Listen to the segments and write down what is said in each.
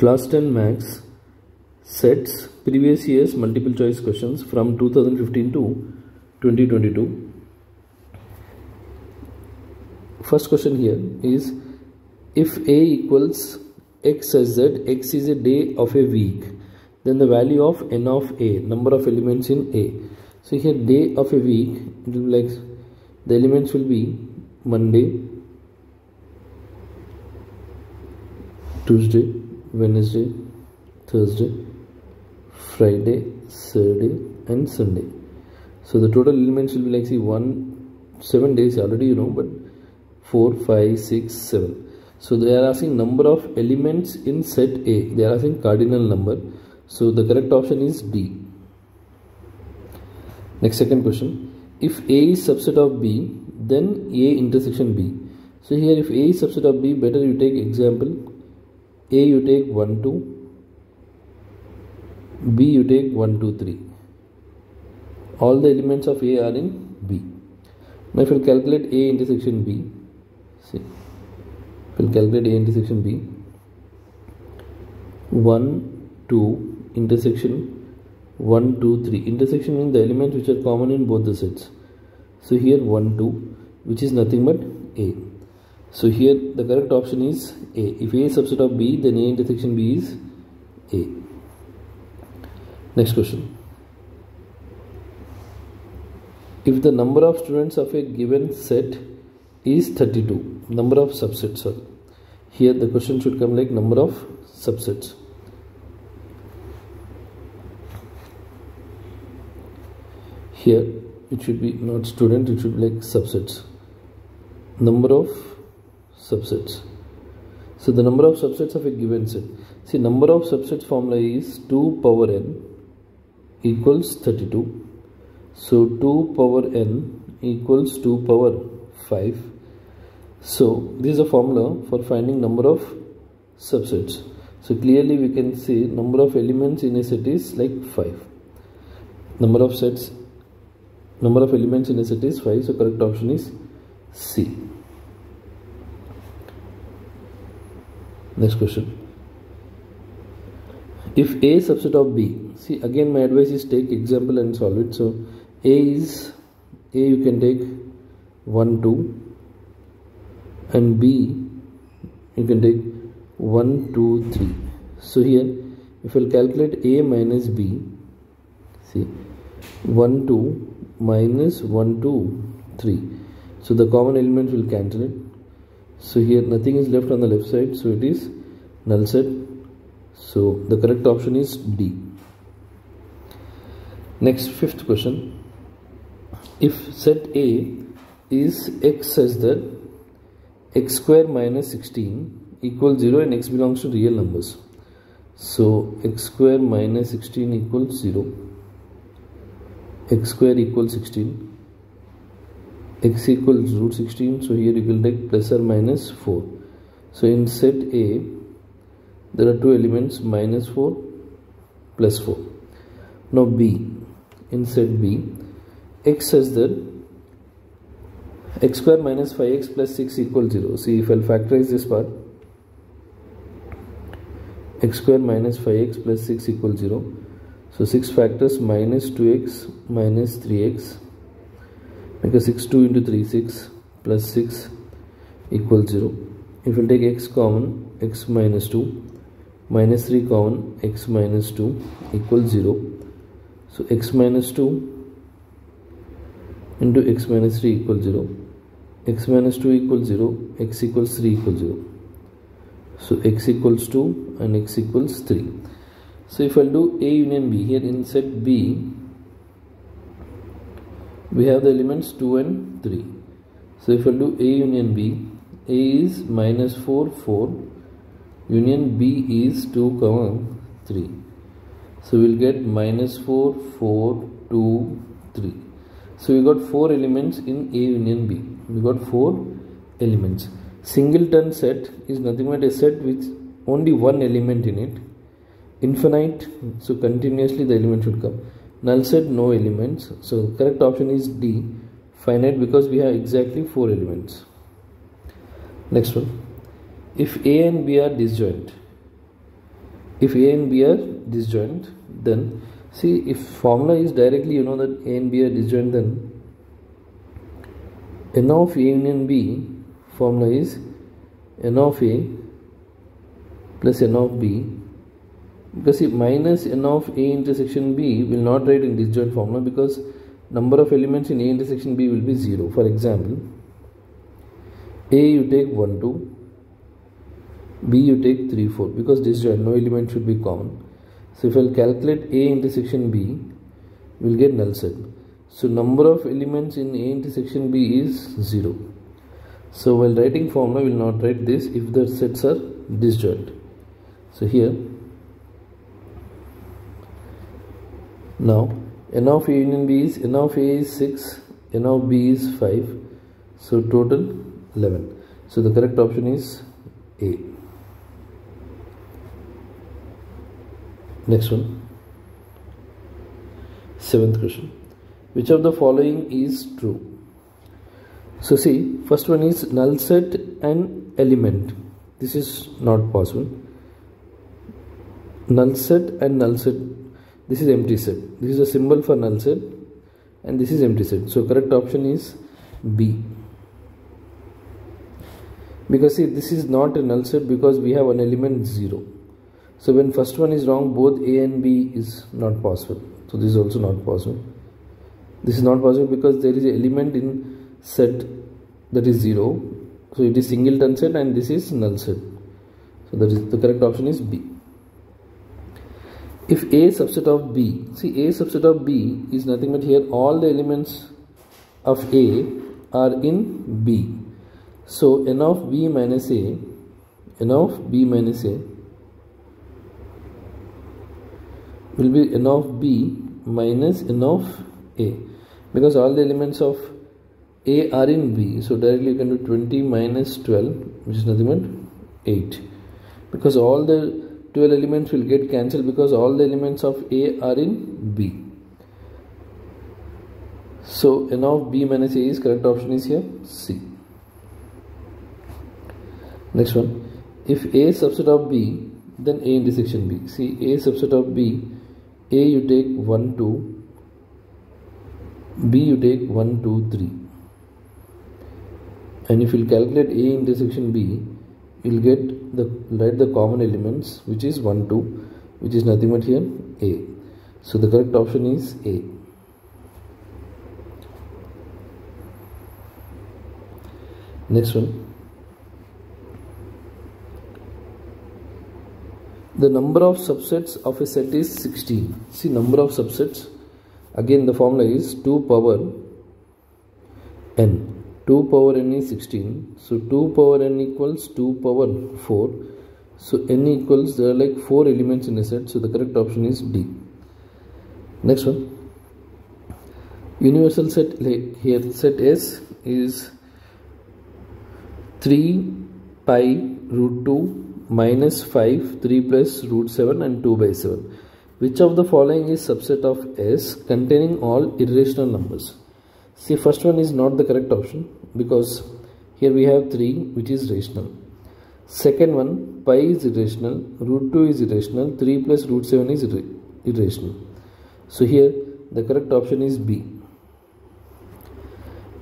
Class 10 Maths sets previous year's multiple choice questions from 2015 to 2022. First question here is if A equals x as z, x is a day of a week, then the value of n of A, number of elements in A. So here day of a week, it will be like the elements will be Monday, Tuesday, Wednesday, Thursday, Friday, Saturday, and Sunday. So the total elements will be like see one seven days already you know, but four, five, six, seven. So they are asking number of elements in set A. They are asking cardinal number. So the correct option is D. Next second question. If A is subset of B, then A intersection B. So here if A is subset of B, better you take example a you take 1 2 B you take 1 2 3 all the elements of A are in B. Now if you calculate A intersection B see if you calculate A intersection B 1 2 intersection 1 2 3 intersection means the elements which are common in both the sets. So here 1 2 which is nothing but A so here the correct option is A. If A is subset of B, then A intersection B is A. Next question. If the number of students of a given set is 32, number of subsets, sorry. Here the question should come like number of subsets. Here it should be not student, it should be like subsets. Number of subsets. So the number of subsets of a given set. See number of subsets formula is 2 power n equals 32. So 2 power n equals 2 power 5. So this is a formula for finding number of subsets. So clearly we can see number of elements in a set is like 5. Number of sets, number of elements in a set is 5. So correct option is C. Next question. If A subset of B, see again my advice is take example and solve it. So A is A you can take 1 2 and B you can take 1 2 3. So here if I calculate A minus B, see 1 2 minus 1 2 3. So the common elements will cancel it so here nothing is left on the left side so it is null set. So the correct option is D. Next fifth question. If set A is x such that x square minus 16 equals 0 and x belongs to real numbers. So x square minus 16 equals 0 x square equals 16 x equals root 16 so here you will take plus or minus 4 so in set A there are two elements minus 4 plus 4 now B in set B x says that x square minus 5x plus 6 equals 0 see if I'll factorize this part x square minus 5x plus 6 equals 0 so 6 factors minus 2x minus 3x because 6 2 into 3 6 plus 6 equals 0 if we take x common x minus 2 minus 3 common x minus 2 equals 0 so x minus 2 into x minus 3 equals 0 x minus 2 equals 0 x equals 3 equals 0 so x equals 2 and x equals 3 so if I'll do A union B here in set B we have the elements 2 and 3 so if I do A union B A is minus 4 4 union B is 2 comma 3 so we'll get minus 4 4 2 3 so we got 4 elements in A union B. We got 4 elements. Singleton set is nothing but a set with only one element in it. Infinite so continuously the element should come null set no elements. So correct option is D finite because we have exactly four elements. Next one. If A and B are disjoint if a and b are disjoint then see if formula is directly you know that a and b are disjoint then n of a union b formula is n of a plus n of b because see minus n of a intersection b will not write in disjoint formula because number of elements in a intersection b will be 0 for example a you take 1 2 b you take 3 4 because disjoint no element should be common. So if I'll calculate a intersection b we'll get null set so number of elements in a intersection b is 0 so while writing formula will not write this if the sets are disjoint. So here now n of a union b is n of a is 6 n of b is 5 so total 11 so the correct option is a. Next one. Seventh question. Which of the following is true? So see first one is null set and element. This is not possible. Null set and null set this is empty set this is a symbol for null set and this is empty set so correct option is b. Because see this is not a null set because we have an element 0 so when first one is wrong both a and b is not possible. So this is also not possible. This is not possible because there is an element in set that is 0 so it is singleton set and this is null set so that is the correct option is b if a subset of b see a subset of b is nothing but here all the elements of a are in b. So n of b minus a n of b minus a will be n of b minus n of a. Because all the elements of a are in b so directly you can do 20 minus 12 which is nothing but 8 because all the 12 elements will get cancelled because all the elements of A are in B. So n of B minus A is correct option is here C. Next one. If A is subset of B then A intersection B. See A subset of B A you take 1 2 B you take 1 2 3 and if you calculate A intersection B you'll get the write the common elements which is 1 2 which is nothing but here a. So the correct option is a. Next one. The number of subsets of a set is 16 see number of subsets again the formula is 2 power n 2 power n is 16 so 2 power n equals 2 power 4 so n equals there are like 4 elements in a set. So the correct option is d. Next one. Universal set like here set s is 3 pi root 2 minus 5 3 plus root 7 and 2 by 7 which of the following is subset of s containing all irrational numbers see first one is not the correct option because here we have 3 which is rational. Second one pi is irrational root 2 is irrational 3 plus root 7 is irra irrational. So here the correct option is b.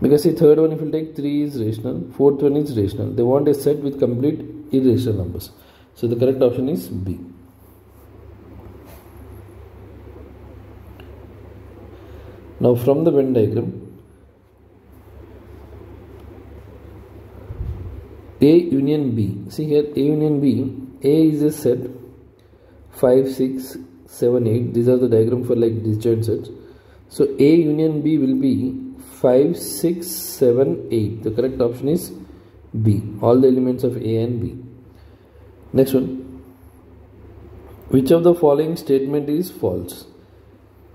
Because the third one if you take 3 is rational fourth one is rational. They want a set with complete irrational numbers. So the correct option is b. Now from the venn diagram A union B. See here A union B. A is a set 5, 6, 7, 8. These are the diagram for like disjoint sets. So A union B will be 5, 6, 7, 8. The correct option is B. All the elements of A and B. Next one. Which of the following statement is false?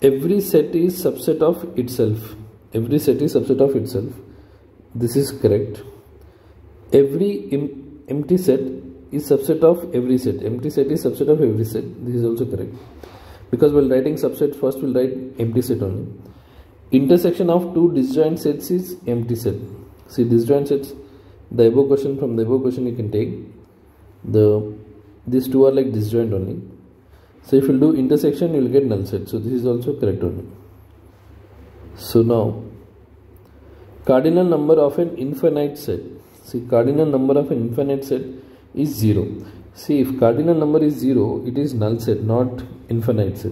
Every set is subset of itself. Every set is subset of itself. This is correct every empty set is subset of every set. Empty set is subset of every set. This is also correct. Because while writing subset first we'll write empty set only. Intersection of two disjoint sets is empty set. See disjoint sets the above question from the above question you can take. The these two are like disjoint only. So if you do intersection, you will get null set. So this is also correct only. So now, cardinal number of an infinite set. See, cardinal number of infinite set is 0. See, if cardinal number is 0, it is null set, not infinite set.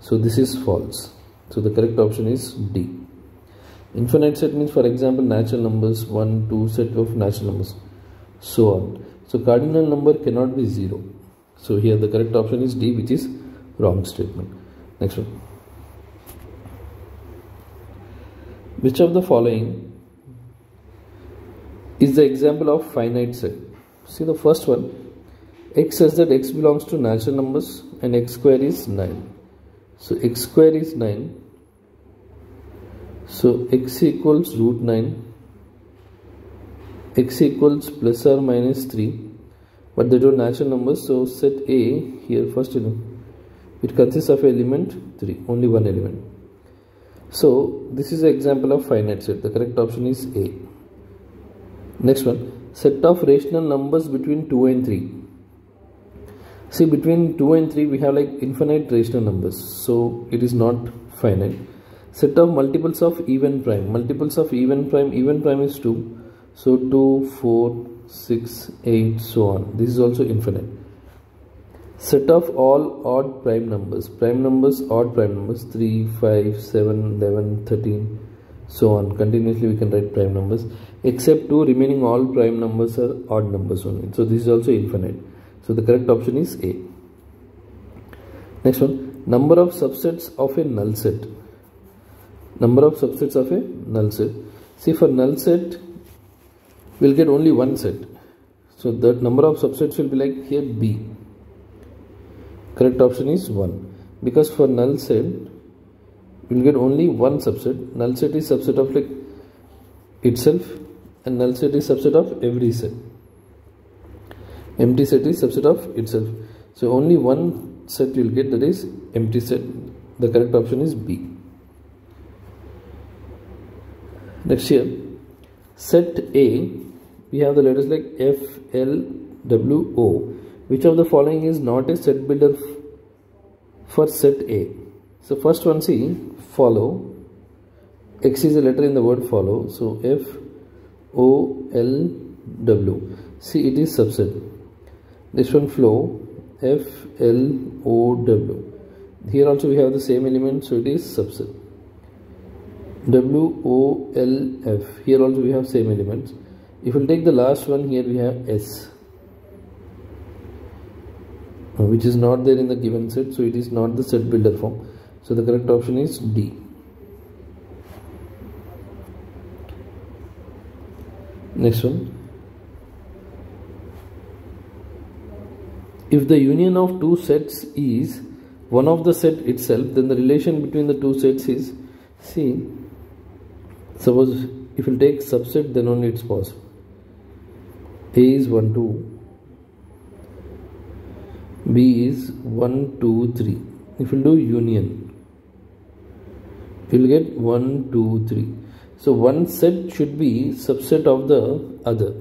So this is false. So the correct option is D. Infinite set means, for example, natural numbers, 1, 2, set of natural numbers, so on. So cardinal number cannot be 0. So here the correct option is D, which is wrong statement. Next one. Which of the following is the example of finite set? See the first one. x says that x belongs to natural numbers and x square is 9. So x square is 9. So x equals root 9. x equals plus or minus 3 but they don't natural numbers so set a here first you know it consists of element 3 only one element so this is an example of finite set the correct option is a next one. Set of rational numbers between 2 and 3 see between 2 and 3 we have like infinite rational numbers. So it is not finite. Set of multiples of even prime. Multiples of even prime even prime is 2 so 2 4 6, 8, so on. This is also infinite. Set of all odd prime numbers. Prime numbers, odd prime numbers. 3, 5, 7, 11, 13, so on. Continuously we can write prime numbers. Except 2 remaining all prime numbers are odd numbers only. So this is also infinite. So the correct option is A. Next one. Number of subsets of a null set. Number of subsets of a null set. See for null set we'll get only one set so that number of subsets will be like here b correct option is 1 because for null set we'll get only one subset. Null set is subset of like itself and null set is subset of every set. Empty set is subset of itself. So only one set you'll get that is empty set. The correct option is b. Next here. Set a we have the letters like F, L, W, O. Which of the following is not a set builder for set A? So first one see follow. X is a letter in the word follow. So F, O, L, W. See it is subset. This one flow F, L, O, W. Here also we have the same element so it is subset. W, O, L, F. Here also we have same elements if we take the last one here we have S which is not there in the given set so it is not the set builder form so the correct option is D. Next one. If the union of two sets is one of the set itself then the relation between the two sets is see suppose if you take subset then only it's possible. A is 1 2 B is 1 2 3 if you do union you will get 1 2 3 so one set should be subset of the other.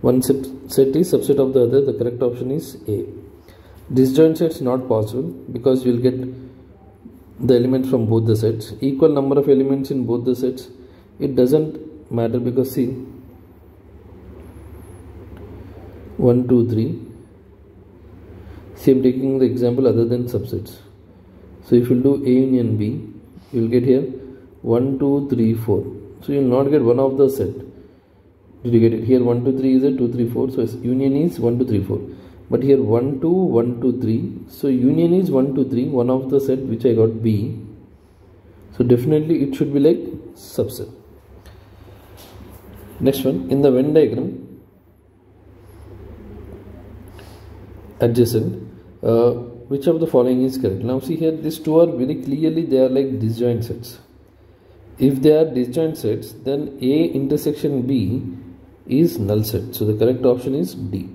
One set, is subset of the other. The correct option is A. Disjoint sets not possible because you will get the elements from both the sets. Equal number of elements in both the sets. It doesn't matter because see 1 2 3 same taking the example other than subsets. So if you do a union b you will get here. 1 2 3 4 so you will not get one of the set. Did you get it? Here 1 2 3 is a 2 3 4 so union is 1 2 3 4 but here 1 2 1 2 3 so union is 1 2 3 one of the set which I got b. So definitely it should be like subset. Next one. In the Venn diagram adjacent uh, which of the following is correct? Now see here these two are very clearly they are like disjoint sets. If they are disjoint sets then a intersection b is null set. So the correct option is d